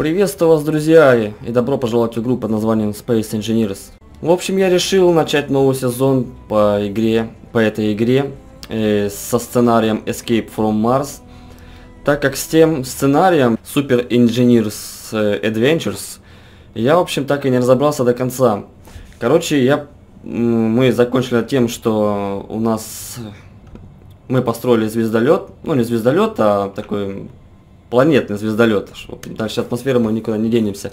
Приветствую вас, друзья, и добро пожаловать в игру под названием Space Engineers. В общем, я решил начать новый сезон по игре, по этой игре, э, со сценарием Escape from Mars, так как с тем сценарием Super Engineers э, Adventures я, в общем, так и не разобрался до конца. Короче, я, мы закончили тем, что у нас мы построили звездолет, ну не звездолет, а такой планетный звездолет. Дальше атмосферы мы никуда не денемся.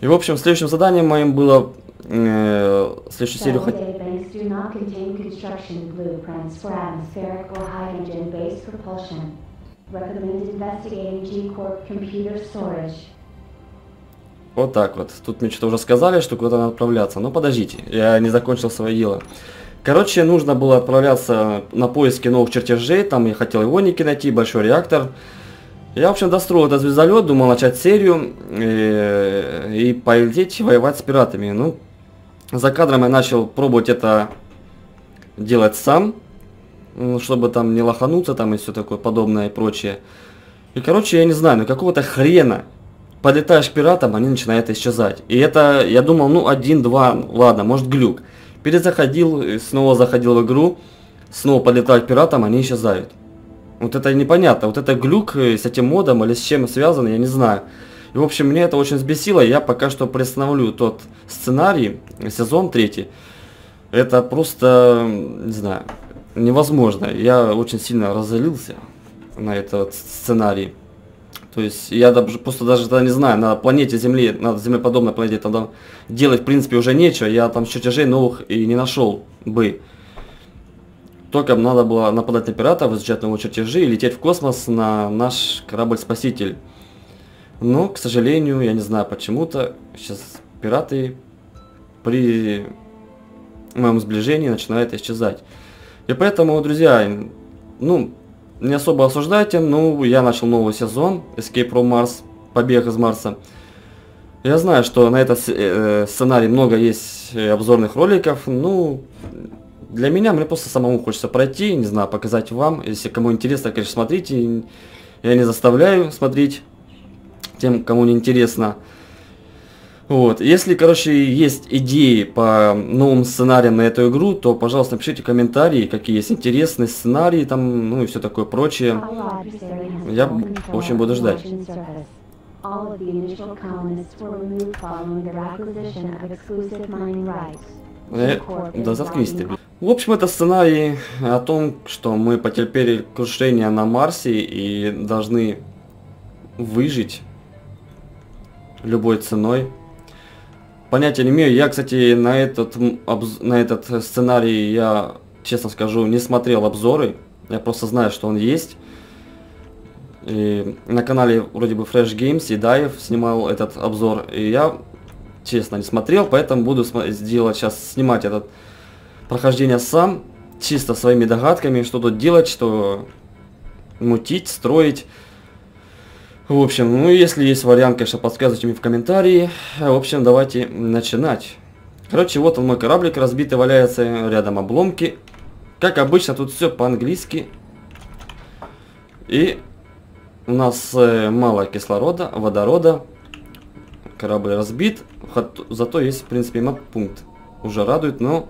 И в общем, следующим заданием моим было э, следующую серию хоть... Вот так вот. Тут мне что-то уже сказали, что куда-то надо отправляться. Но подождите, я не закончил свое дело. Короче, нужно было отправляться на поиски новых чертежей. Там я хотел ионики найти, большой реактор. Я, в общем, достроил этот звездолет, думал начать серию и, и полететь воевать с пиратами. Ну, за кадром я начал пробовать это делать сам, чтобы там не лохануться там и все такое подобное и прочее. И, короче, я не знаю, ну какого-то хрена подлетаешь к пиратам, они начинают исчезать. И это, я думал, ну, один-два, ладно, может глюк. Перезаходил, снова заходил в игру, снова подлетаю к пиратам, они исчезают. Вот это непонятно, вот это глюк э, с этим модом или с чем связано, я не знаю. И, в общем, мне это очень взбесило, я пока что приостановлю тот сценарий, сезон третий. Это просто, не знаю, невозможно. Я очень сильно разозлился на этот сценарий. То есть я даже, просто даже тогда не знаю, на планете Земли, на землеподобной планете тогда делать в принципе уже нечего. Я там чертежей новых и не нашел бы. Только надо было нападать на пиратов, изучать новые чертежи и лететь в космос на наш корабль-спаситель. Но, к сожалению, я не знаю почему-то, сейчас пираты при моем сближении начинают исчезать. И поэтому, друзья, ну, не особо осуждайте, но я начал новый сезон Escape from Mars, побег из Марса. Я знаю, что на этот э, сценарий много есть обзорных роликов, ну, для меня, мне просто самому хочется пройти, не знаю, показать вам. Если кому интересно, конечно, смотрите. Я не заставляю смотреть тем, кому не интересно. Вот. Если, короче, есть идеи по новым сценариям на эту игру, то, пожалуйста, напишите комментарии, какие есть интересные сценарии, там, ну и все такое прочее. Я, в общем, буду ждать. All of the initial colonists were removed following their acquisition of exclusive mining rights. Э, да заткнись ты. В общем, это сценарий о том, что мы потерпели крушение на Марсе и должны выжить любой ценой. Понятия не имею. Я, кстати, на этот, на этот сценарий, я, честно скажу, не смотрел обзоры. Я просто знаю, что он есть. И на канале вроде бы Fresh Games и Даев снимал этот обзор. И я честно, не смотрел, поэтому буду сделать сейчас, снимать этот прохождение сам, чисто своими догадками, что тут делать, что мутить, строить. В общем, ну если есть вариант, конечно, подсказывайте мне в комментарии. В общем, давайте начинать. Короче, вот он мой кораблик разбитый валяется, рядом обломки. Как обычно, тут все по-английски. И у нас э, мало кислорода, водорода. Корабль разбит. Зато есть, в принципе, мap-пункт. Уже радует, но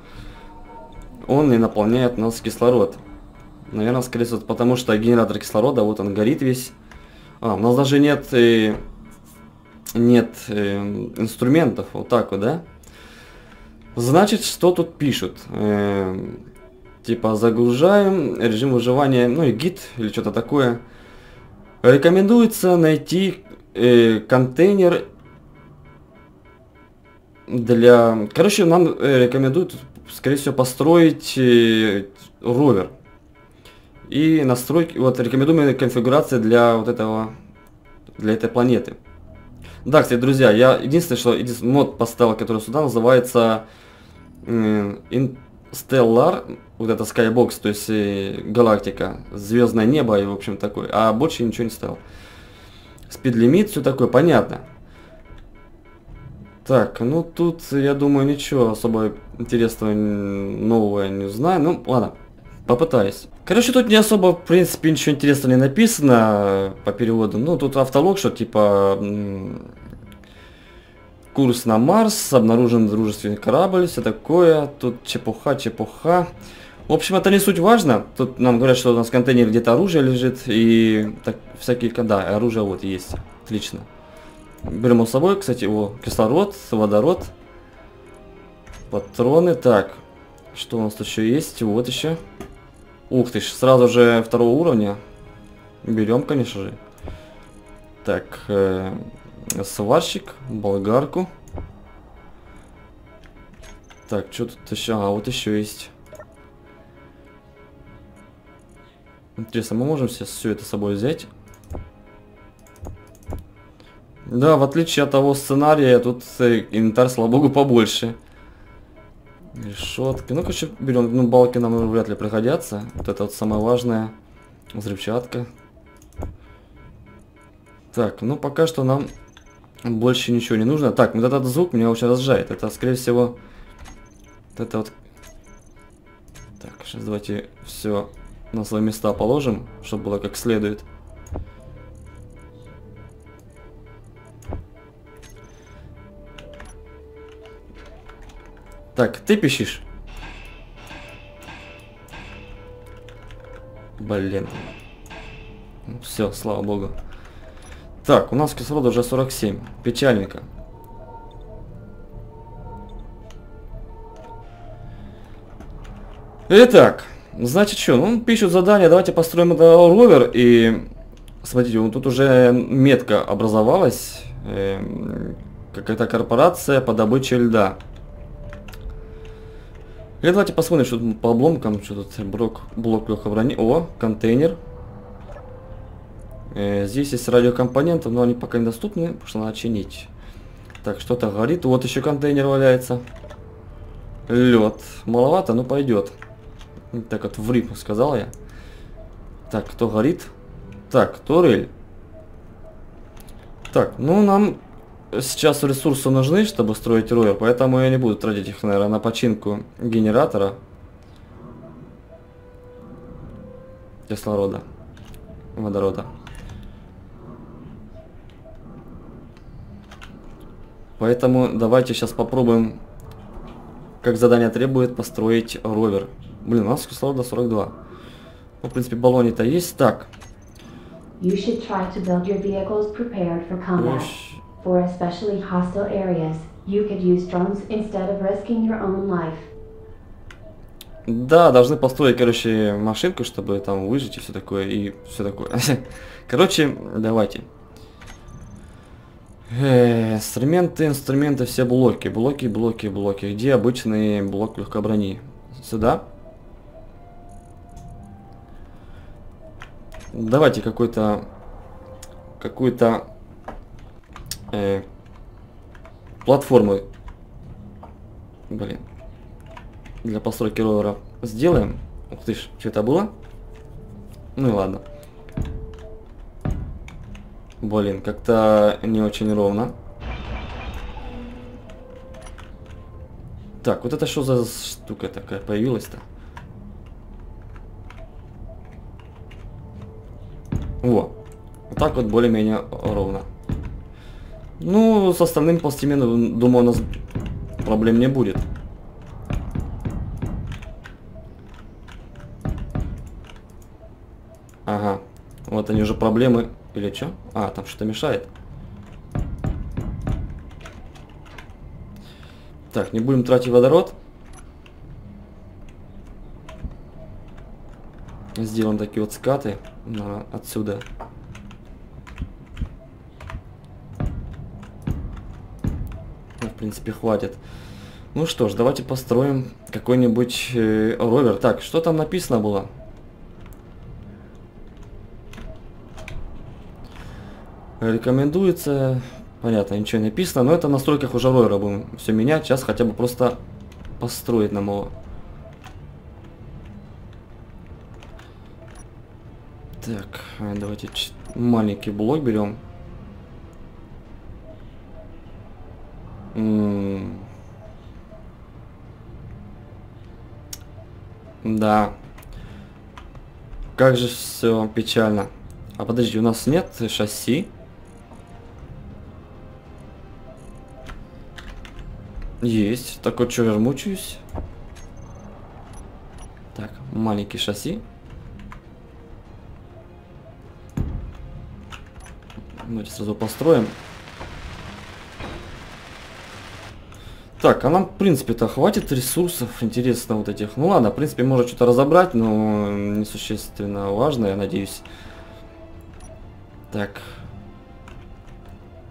он не наполняет нас кислород. Наверное, скорее всего, потому что генератор кислорода, вот он горит весь. А, у нас даже нет, э, нет э, инструментов, вот так вот, да? Значит, что тут пишут? Э, типа, загружаем режим выживания, ну и гид или что-то такое. Рекомендуется найти э, контейнер для... Короче, нам э, рекомендуют, скорее всего, построить э, ровер. И настройки, вот рекомендуемая конфигурация для вот этого, для этой планеты. Да, кстати, друзья, я единственное, что единственный мод поставил, который сюда называется э, Stellar, вот это Skybox, то есть э, галактика, звездное небо и в общем такой, а больше ничего не ставил. Спид-лимит, все такое, понятно. Так, ну тут, я думаю, ничего особо интересного, нового не знаю. Ну, ладно, попытаюсь. Короче, тут не особо, в принципе, ничего интересного не написано по переводу. Ну, тут автолог, что типа курс на Марс, обнаружен дружественный корабль, все такое. Тут чепуха, чепуха. В общем, это не суть важно. Тут нам говорят, что у нас в контейнере где-то оружие лежит. И так, всякие, да, оружие вот есть. Отлично. Берем с собой, кстати, его кислород, водород, патроны. Так, что у нас еще есть? Вот еще. Ух ты сразу же второго уровня. Берем, конечно же. Так, э, сварщик, болгарку. Так, что тут еще? А, вот еще есть. Интересно, мы можем сейчас все это с собой взять? Да, в отличие от того сценария, тут э, инвентарь, слава богу, побольше. Решетки. Ну, короче, берем. Ну, балки нам вряд ли пригодятся. Вот это вот самое важное. Взрывчатка. Так, ну пока что нам больше ничего не нужно. Так, вот этот звук меня очень разжает. Это, скорее всего, вот это вот... Так, сейчас давайте все на свои места положим, чтобы было как следует. Так, ты пищишь? Блин. Все, слава богу. Так, у нас кислорода уже 47. Печальненько. Итак, значит что, ну, пишут задание, давайте построим это ровер, и смотрите, вот тут уже метка образовалась, э, какая-то корпорация по добыче льда. И давайте посмотрим, что по обломкам, что тут блок, блок легкой брони. О, контейнер. Э, здесь есть радиокомпоненты, но они пока недоступны, потому что надо чинить. Так, что-то горит. Вот еще контейнер валяется. Лед. Маловато, но пойдет. Так вот, в рифму сказал я. Так, кто горит? Так, турель. Так, ну нам сейчас ресурсы нужны, чтобы строить ровер, поэтому я не буду тратить их, наверное, на починку генератора кислорода, водорода. Поэтому давайте сейчас попробуем, как задание требует, построить ровер. Блин, у нас кислорода 42. Ну, в принципе, баллоне-то есть. Так. You should try to build your vehicles prepared for combat. For especially hostile areas, you could use drones instead of risking your own life. Да, должны построить, короче, машинку, чтобы там выжить и все такое, и все такое. короче, давайте. Э, инструменты, инструменты, все блоки, блоки, блоки, блоки. Где обычный блок легкой брони? Сюда? Давайте какой-то какую-то э, платформы, блин, для постройки ровера сделаем. Ух ты ж, что это было? Ну и ладно. Блин, как-то не очень ровно. Так, вот это что за штука такая появилась-то? Во. Вот так вот более-менее ровно. Ну, с остальным постепенно, думаю, у нас проблем не будет. Ага. Вот они уже проблемы. Или что? А, там что-то мешает. Так, не будем тратить водород. Сделаем такие вот скаты отсюда. Принципе, хватит. Ну что ж, давайте построим какой-нибудь э, ровер. Так, что там написано было? Рекомендуется... Понятно, ничего не написано, но это в настройках уже ровера будем все менять. Сейчас хотя бы просто построить нам его. Так, давайте маленький блок берем. Да. как же все печально. А подожди, у нас нет шасси. Есть. Так вот, что я мучаюсь. Так, маленький шасси. Давайте сразу построим. Так, а нам, в принципе-то, хватит ресурсов, интересно, вот этих. Ну ладно, в принципе, можно что-то разобрать, но несущественно важно, я надеюсь. Так.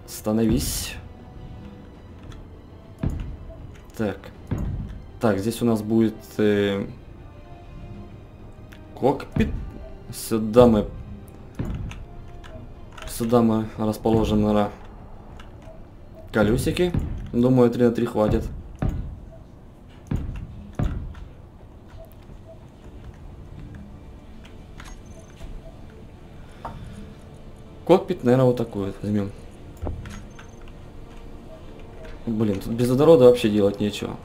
Становись. Так. Так, здесь у нас будет э, кокпит. Сюда мы... Сюда мы расположим, наверное, колесики. Думаю, 3 на 3 хватит. Кокпит, наверное, вот такой вот возьмем. Блин, тут без водорода вообще делать нечего.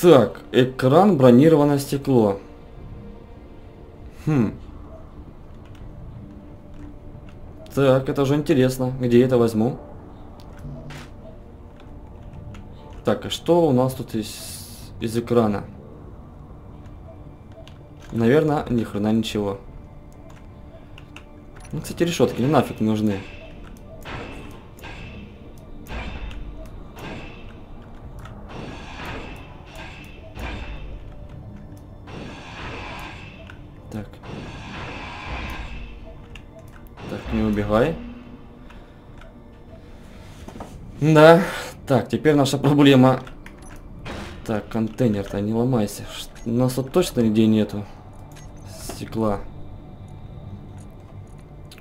Так, экран бронированное стекло. Хм. Так, это уже интересно. Где я это возьму? Так, а что у нас тут из, из экрана? Наверное, ни хрена ничего. Ну, кстати, решетки нафиг нужны. Давай. Да. Так, теперь наша проблема. Так, контейнер-то не ломайся. У нас тут точно нигде нету стекла.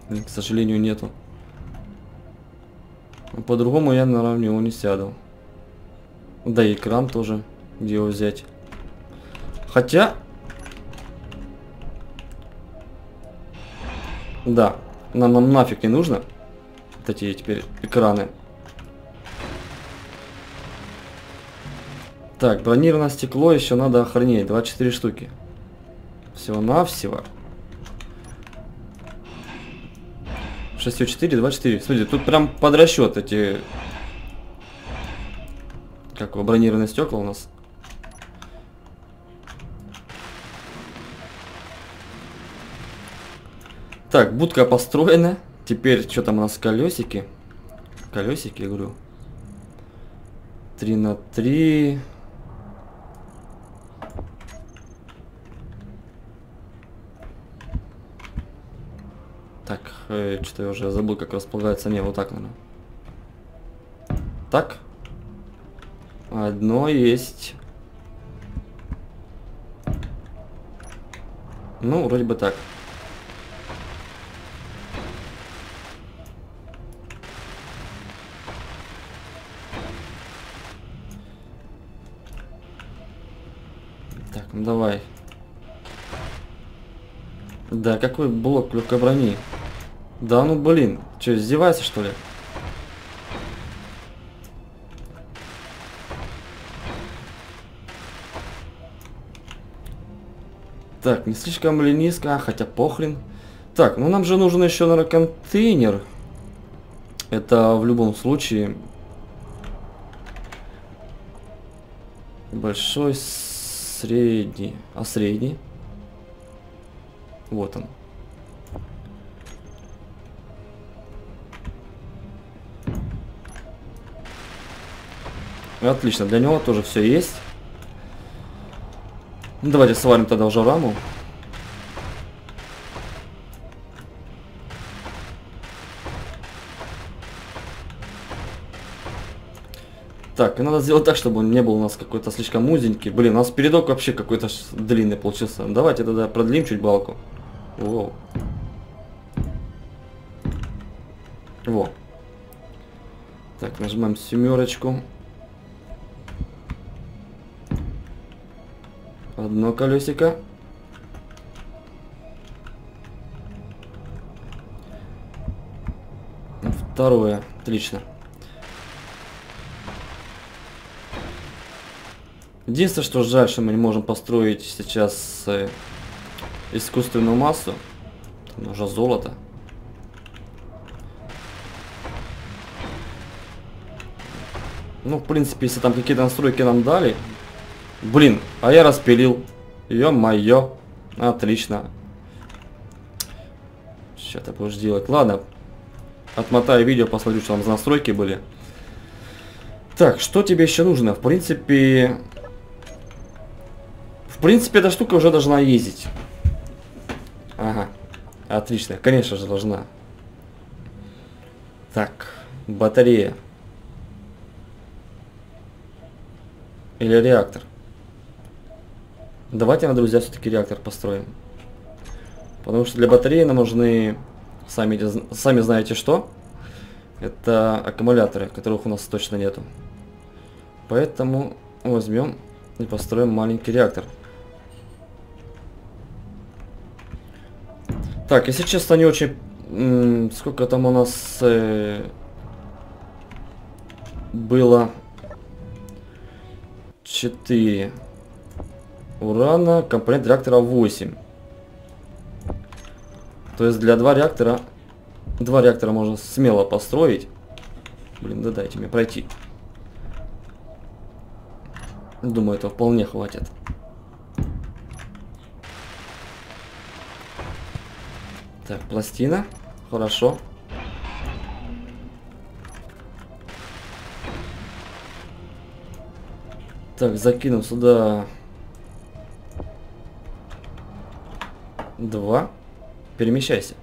К сожалению, нету. По-другому я, наверное, в него не сяду. Да и экран тоже. Где его взять? Хотя... Да, нам, нам нафиг не нужно. Вот эти теперь экраны. Так, бронированное стекло еще надо охранять. 24 штуки. Всего-навсего. 64, 24. Смотрите, тут прям под расчет эти... Как его, бронированные стекла у нас. Так, будка построена. Теперь, что там у нас колесики? Колесики, я говорю. 3 на 3. Так, э, что-то я уже забыл, как располагается. Не, вот так, наверное. Так. Одно есть. Ну, вроде бы так. Да, какой блок легкой брони? Да ну блин, что, издевайся что ли? Так, не слишком ли низко, а, хотя похрен. Так, ну нам же нужен еще, наверное, контейнер. Это в любом случае большой средний. А средний? Вот он. Отлично, для него тоже все есть. Ну, давайте сварим тогда уже раму. Так, и надо сделать так, чтобы он не был у нас какой-то слишком узенький. Блин, у нас передок вообще какой-то длинный получился. Давайте тогда продлим чуть балку. Воу. Во. Так, нажимаем семерочку. Одно колесико. Второе. Отлично. Единственное, что жаль, что мы не можем построить сейчас э, искусственную массу. Там уже золото. Ну, в принципе, если там какие-то настройки нам дали. Блин, а я распилил. Ё-моё. Отлично. Что ты будешь делать? Ладно. Отмотаю видео, посмотрю, что там за настройки были. Так, что тебе еще нужно? В принципе... В принципе, эта штука уже должна ездить. Отлично. Конечно же, должна. Так. Батарея. Или реактор. Давайте, друзья, все-таки реактор построим. Потому что для батареи нам нужны, сами, сами знаете что. Это аккумуляторы, которых у нас точно нету. Поэтому возьмем и построим маленький реактор. Так, если честно, не очень... Сколько там у нас э, было? 4 урана, компонент реактора 8. То есть для два реактора, два реактора можно смело построить. Блин, да дайте мне пройти. Думаю, это вполне хватит. Так, пластина. Хорошо. Так, закинем сюда два. Перемещайся.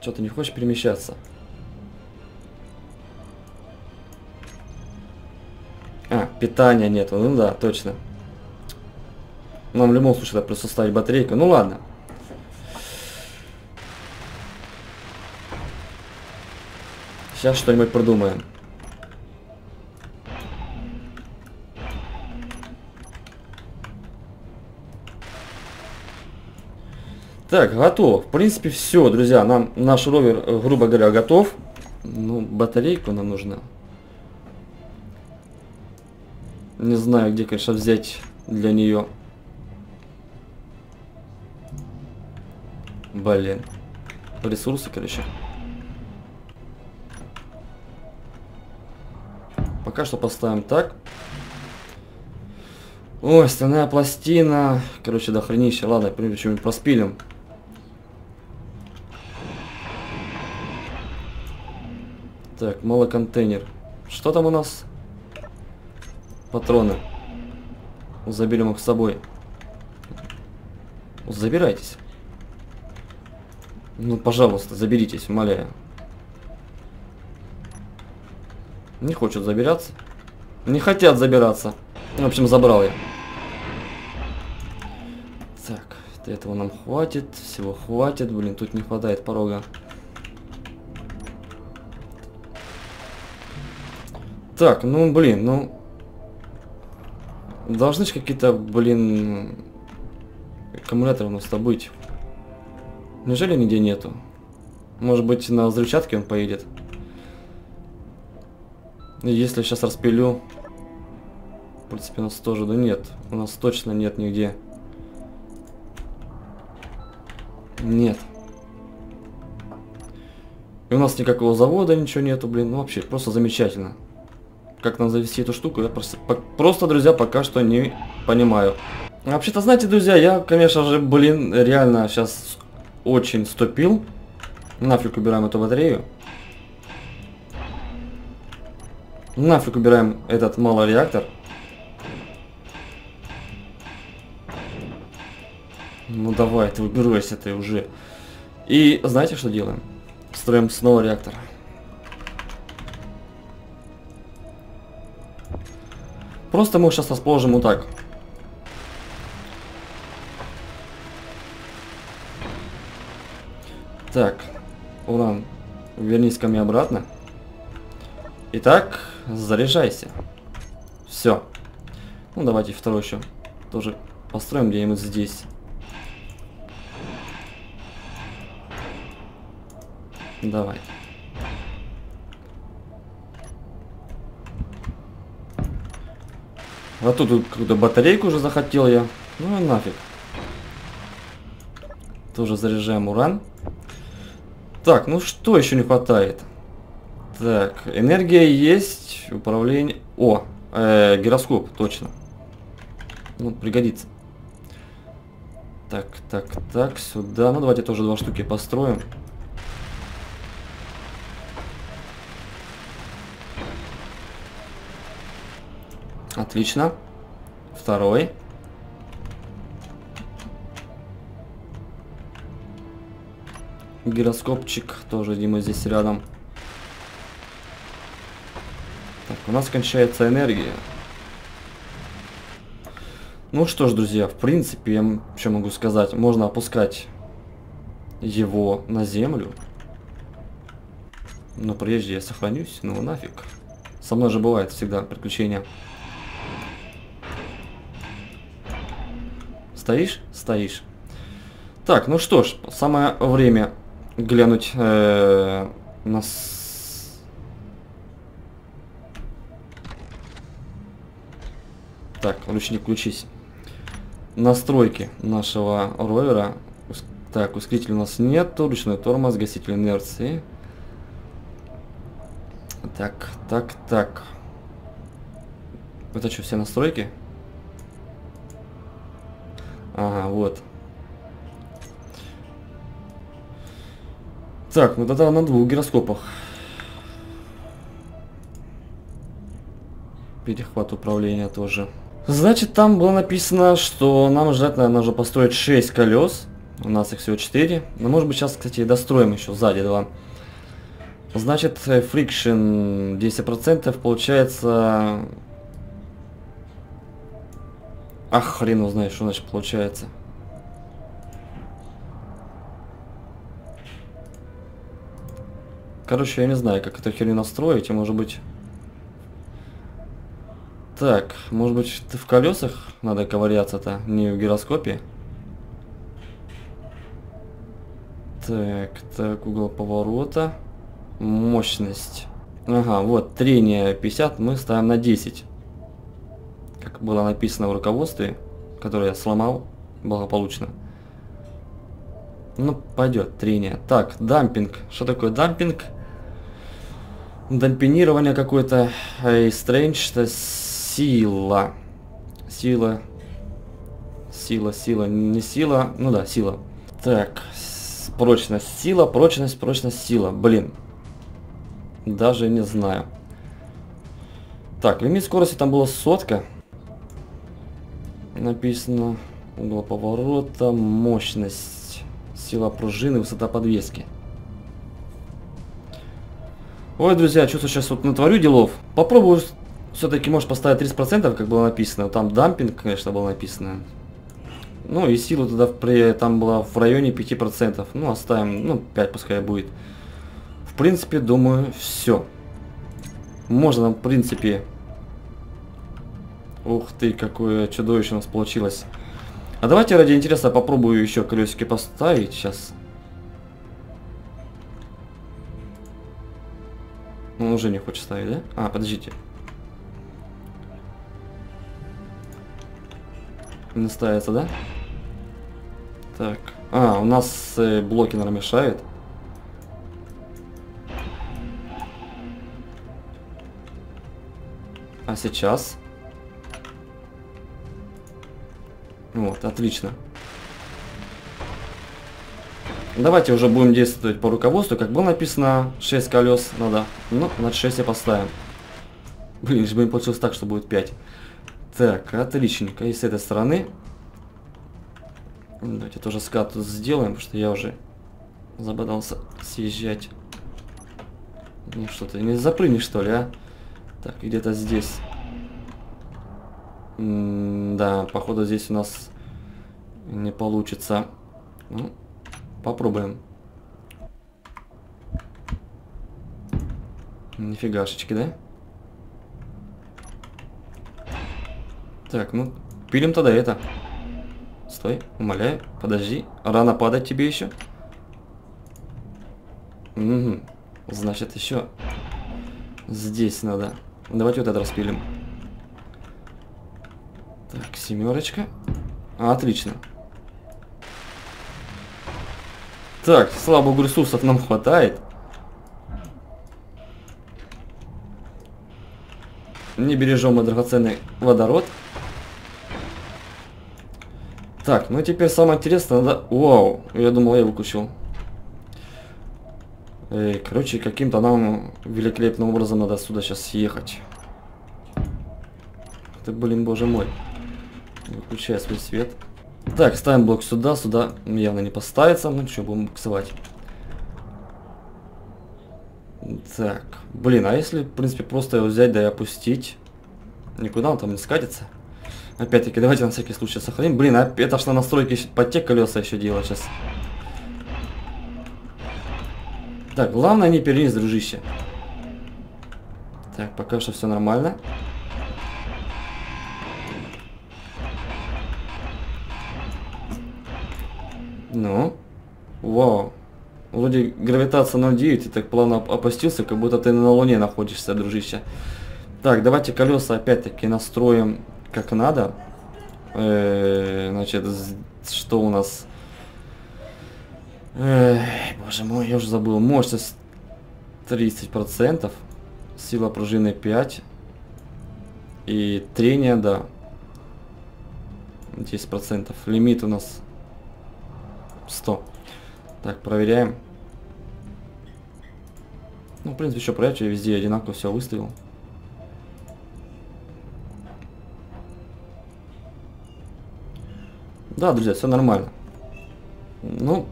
Что ты не хочешь перемещаться? А, питания нету. Ну да, точно. Нам в любом случае надо просто ставить батарейку. Ну ладно. Сейчас что-нибудь придумаем. Так, готов. В принципе, все, друзья. Нам наш ровер, э, грубо говоря, готов. Ну, батарейку нам нужна. Не знаю, где, конечно, взять для нее. Блин. Ресурсы, короче. Пока что поставим так. Ой, стальная пластина. Короче, до хренища. Ладно, прежде чем проспилим. Так, малоконтейнер. Что там у нас? Патроны. Заберем их с собой. Забирайтесь. Ну, пожалуйста, заберитесь, умоляю. Не хочет забираться. Не хотят забираться. В общем, забрал я. Так, этого нам хватит. Всего хватит. Блин, тут не хватает порога. Так, ну, блин, ну... Должны же какие-то, блин, аккумуляторы у нас-то быть. Неужели нигде нету? Может быть, на взрывчатке он поедет? Если сейчас распилю... В принципе, у нас тоже... Да нет, у нас точно нет нигде. Нет. И у нас никакого завода, ничего нету, блин. Ну, вообще, просто замечательно как нам завести эту штуку, я просто, просто, друзья, пока что не понимаю. Вообще-то, знаете, друзья, я, конечно же, блин, реально сейчас очень ступил. Нафиг убираем эту батарею. Нафиг убираем этот малый реактор. Ну давай, ты убирайся ты уже. И знаете, что делаем? Строим снова реактор. Просто мы сейчас расположим вот так. Так, Уран, вернись ко мне обратно. Итак, заряжайся. Все. Ну, давайте второй еще тоже построим где-нибудь здесь. Давай. А тут, тут какую-то батарейку уже захотел я. Ну и нафиг. Тоже заряжаем уран. Так, ну что еще не хватает? Так, энергия есть, управление... О, э, гироскоп, точно. Ну, пригодится. Так, так, так, сюда. Ну, давайте тоже два штуки построим. Отлично. Второй. Гироскопчик тоже, Дима, здесь рядом. Так, у нас кончается энергия. Ну что ж, друзья, в принципе, я что могу сказать, можно опускать его на землю. Но прежде я сохранюсь, ну нафиг. Со мной же бывает всегда приключения. Стоишь? Стоишь. Так, ну что ж, самое время глянуть э, на... Так, ручник включись. Настройки нашего ровера. Так, ускоритель у нас нету, ручной тормоз, гаситель инерции. Так, так, так. Это что, все настройки? Ага, вот. Так, ну тогда на двух гироскопах. Перехват управления тоже. Значит, там было написано, что нам желательно нужно построить 6 колес. У нас их всего 4. Но может быть сейчас, кстати, достроим еще сзади 2. Значит, фрикшн 10% получается... Ах, хрен узнает, что значит получается. Короче, я не знаю, как эту херню настроить, и может быть... Так, может быть, в колесах надо ковыряться-то, не в гироскопе? Так, так, угол поворота. Мощность. Ага, вот, трение 50 мы ставим на 10. Как было написано в руководстве, которое я сломал благополучно. Ну, пойдет, трение. Так, дампинг. Что такое дампинг? Дампинирование какое-то. Эй, стрендж, это сила. Сила. Сила, сила, не сила. Ну да, сила. Так, прочность, сила, прочность, прочность, сила. Блин. Даже не знаю. Так, лимит скорости там было сотка. Написано. Угол поворота, мощность, сила пружины, высота подвески. Ой, друзья, чувствую, сейчас вот натворю делов. Попробую все-таки, может, поставить 30%, как было написано. Там дампинг, конечно, было написано. Ну, и сила тогда при, там была в районе 5%. Ну, оставим, ну, 5 пускай будет. В принципе, думаю, все. Можно, в принципе... Ух ты, какое чудовище у нас получилось. А давайте ради интереса попробую еще колесики поставить сейчас. Он уже не хочет ставить, да? А, подождите. Не ставится, да? Так. А, у нас э, блоки, наверное, мешают. А сейчас? Вот, отлично. Давайте уже будем действовать по руководству. Как было написано, 6 колес надо. Ну, на 6 я поставим. Блин, лишь бы не получилось так, что будет 5. Так, отличненько. И с этой стороны. Давайте тоже скат сделаем, потому что я уже забодался съезжать. Ну что ты, не запрыгнешь что ли, а? Так, где-то здесь. М -м да, походу здесь у нас не получится. Ну, Попробуем. Нифигашечки, да? Так, ну, пилим тогда это. Стой, умоляю, подожди. Рано падать тебе еще. Угу. Значит, еще здесь надо. Давайте вот это распилим. Так, семерочка. Отлично. Так, богу, ресурсов нам хватает. Не бережем мы драгоценный водород. Так, ну теперь самое интересное, надо... Вау, я думал, я выключил. Эй, короче, каким-то нам великолепным образом надо сюда сейчас съехать. Ты, блин, боже мой. Выключай свой свет. Так, ставим блок сюда, сюда явно не поставится. Ну что, будем буксовать. Так, блин, а если, в принципе, просто его взять да и опустить? Никуда он там не скатится. Опять-таки, давайте на всякий случай сохраним. Блин, а это ж на настройке под те колеса еще делать сейчас. Так, главное не перенес, дружище. Так, пока что все нормально. Гравитация 0,9 и так плавно опустился, как будто ты на Луне находишься, дружище. Так, давайте колеса опять-таки настроим как надо. Э -э, значит, что у нас? Эх, боже мой, я уже забыл. Мощность 30%. Сила пружины 5. И трение, да. 10%. Лимит у нас 100. Так, проверяем. Ну, в принципе, еще проверять, я везде одинаково все выставил. Да, друзья, все нормально. Ну,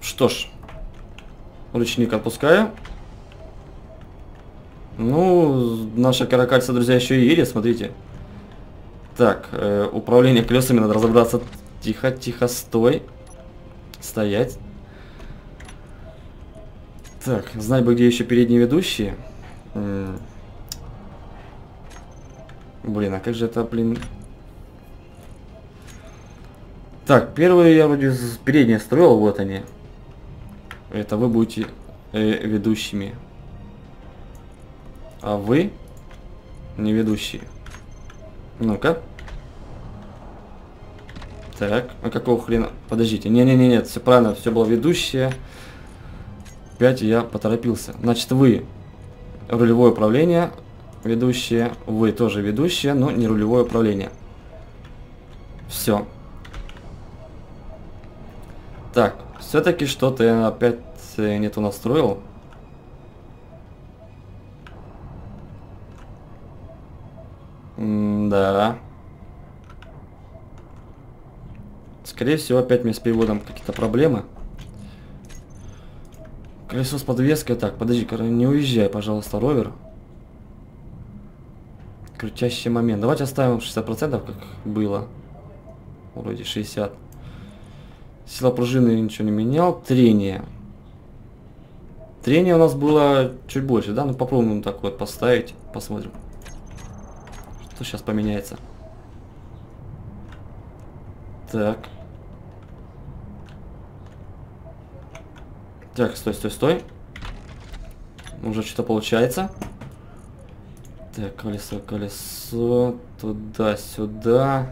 что ж. Ручник отпускаю. Ну, наша каракальца, друзья, еще и едет, смотрите. Так, э, управление колесами надо разобраться. Тихо, тихо, стой. Стоять. Так, знать бы, где еще передние ведущие. -м блин, а как же это, блин... Так, первые я вроде передние строил, вот они. Это вы будете э, ведущими. А вы не ведущие. Ну-ка. Так, а какого хрена? Подождите. Не-не-не, нет, все правильно, все было ведущее. Опять я поторопился. Значит, вы рулевое управление ведущие, вы тоже ведущие, но не рулевое управление. Все. Так, все-таки что-то я опять э, не то настроил. Да. Скорее всего, опять мне с переводом какие-то проблемы. Колесо с подвеской. Так, подожди, не уезжай, пожалуйста, ровер. Крутящий момент. Давайте оставим 60%, как было. Вроде 60. Сила пружины ничего не менял. Трение. Трение у нас было чуть больше, да? Ну попробуем так вот поставить. Посмотрим. Что сейчас поменяется. Так. Так, стой, стой, стой. Уже что-то получается. Так, колесо, колесо. Туда-сюда.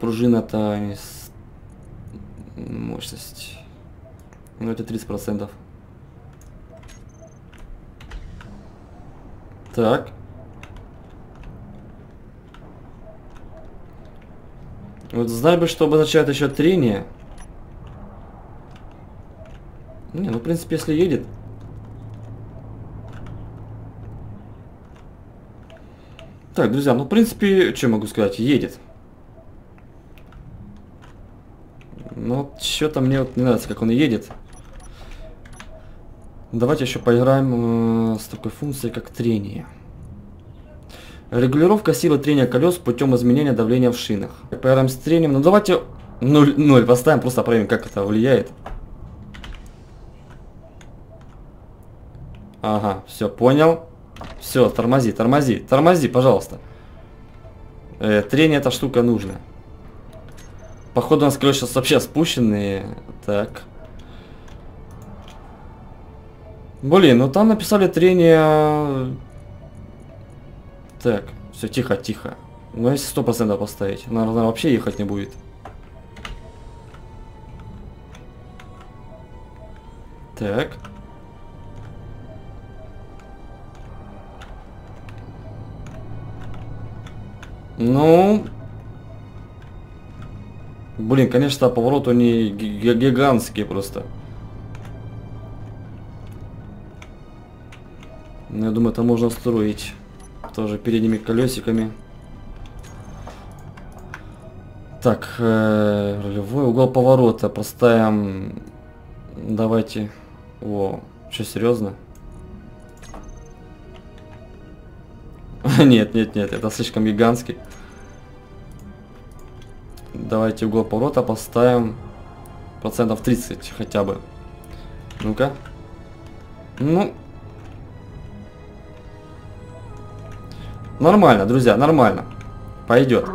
Пружина-то не... Мощность. Ну, это 30%. Так. Вот знали бы, что обозначает еще трение. Не, ну в принципе, если едет. Так, друзья, ну в принципе, что могу сказать, едет. Но что-то мне вот не нравится, как он едет. Давайте еще поиграем э, с такой функцией, как трение. Регулировка силы трения колес путем изменения давления в шинах. Поиграем с трением. Ну давайте 0, 0 поставим, просто проверим, как это влияет. Ага, все, понял. Все, тормози, тормози, тормози, пожалуйста. Э, трение эта штука нужна. Походу у нас, короче, сейчас вообще спущенные. Так. Блин, ну там написали трение... Так, Все, тихо, тихо. Ну, если сто процентов поставить, наверное, вообще ехать не будет. Так. Ну... Блин, конечно, поворот они гигантские просто. Но я думаю, это можно строить тоже передними колесиками. Так, э, рулевой угол поворота поставим. Давайте. О, что серьезно? нет, нет, нет, это слишком гигантский. Давайте угол поворота поставим процентов 30 хотя бы. Ну-ка. Ну. Нормально, друзья, нормально. Пойдет.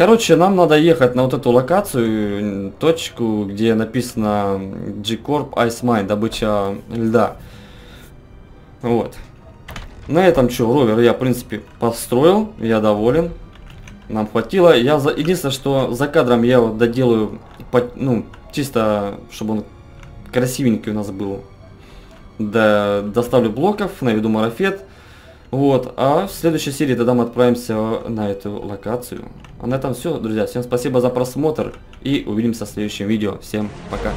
Короче, нам надо ехать на вот эту локацию, точку, где написано G-Corp Ice Mine, добыча льда. Вот. На этом что, ровер я, в принципе, построил, я доволен. Нам хватило. Я за... Единственное, что за кадром я вот доделаю, ну, чисто, чтобы он красивенький у нас был. Да, доставлю блоков, наведу марафет. Вот, а в следующей серии тогда мы отправимся на эту локацию. А на этом все, друзья. Всем спасибо за просмотр и увидимся в следующем видео. Всем пока.